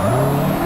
Oh.